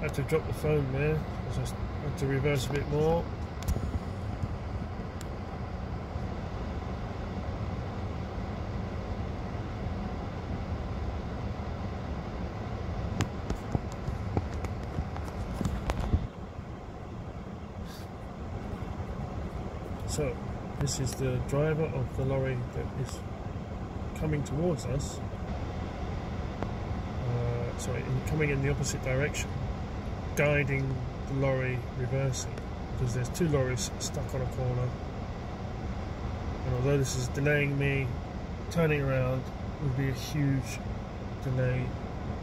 had to drop the phone there. I had to reverse a bit more. So, this is the driver of the lorry that is coming towards us. Uh, sorry, in, coming in the opposite direction, guiding the lorry reversing because there's two lorries stuck on a corner. And although this is delaying me, turning around would be a huge delay,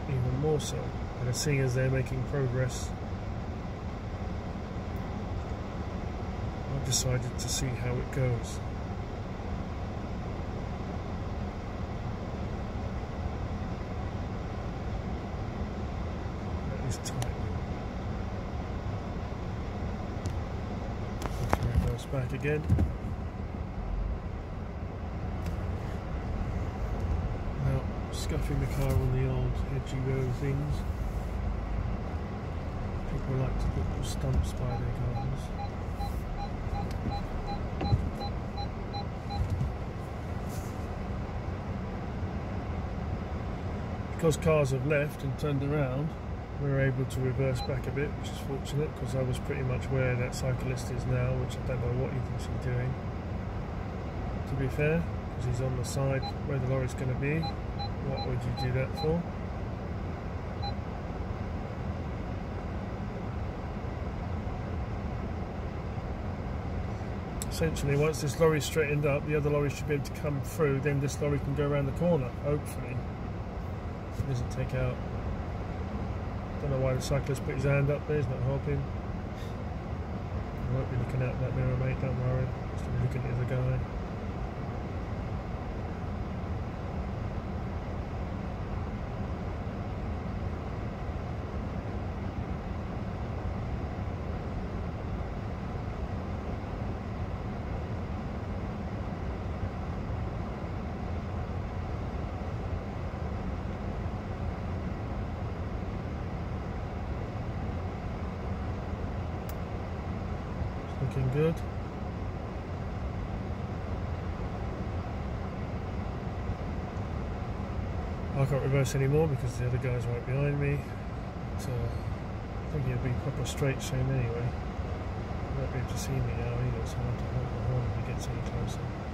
even more so. And seeing as they're making progress, I've decided to see how it goes. That is tight. Okay, reverse back again. Now, scuffing the car on the old edgy road things. People like to put stumps by their cars. because cars have left and turned around, we're able to reverse back a bit, which is fortunate because I was pretty much where that cyclist is now, which I don't know what he thinks he's doing. To be fair, because he's on the side where the lorry's going to be. What would you do that for? Essentially, once this lorry's straightened up, the other lorry should be able to come through, then this lorry can go around the corner, hopefully It doesn't take out. I don't know why the cyclist put his hand up there, he's not helping. I won't be looking out that mirror, mate, don't worry. Just looking at the guy. Looking good. I can't reverse anymore because the other guy's right behind me. Uh, I think he'll be proper straight soon anyway. He won't be able to see me now either, so I have to hold the horn if he gets any closer.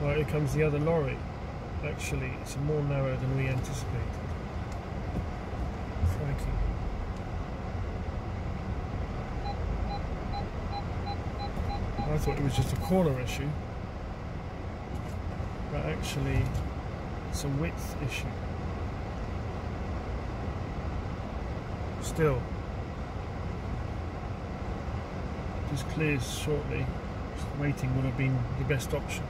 Right, here comes the other lorry. Actually, it's more narrow than we anticipated. Crikey. I thought it was just a corner issue. But actually, it's a width issue. Still. Just clears shortly. Just waiting would have been the best option.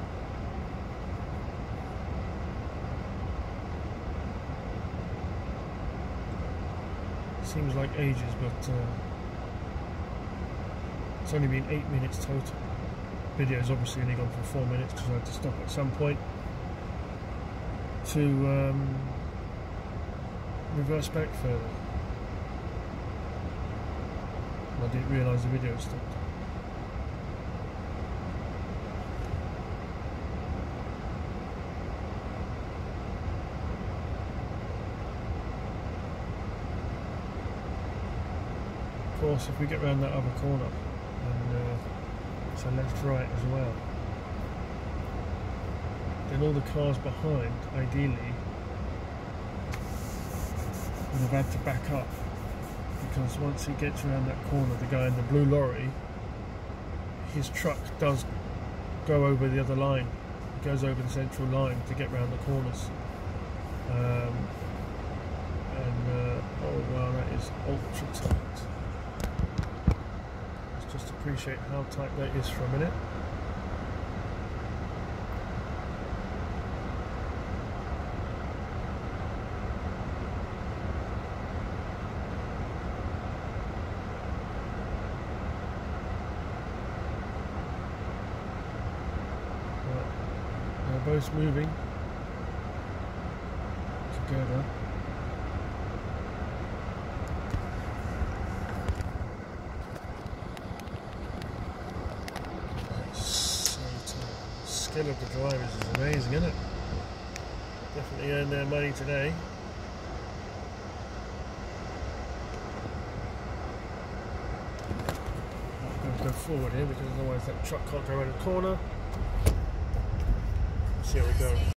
Seems like ages, but uh, it's only been eight minutes total. Video's obviously only gone for four minutes because I had to stop at some point to um, reverse back further. I didn't realise the video stopped. Course, if we get round that other corner, then uh, it's a left-right as well. Then all the cars behind, ideally, would have had to back up because once he gets around that corner, the guy in the blue lorry, his truck does go over the other line. It goes over the central line to get round the corners. Um, and uh, oh wow, that is ultra tight appreciate how tight that is for a minute. Right. They're both moving together. Skill of the drivers is amazing, isn't it? Definitely earned their money today. I'm going to go forward here because otherwise that truck can't go around the corner. See how we go.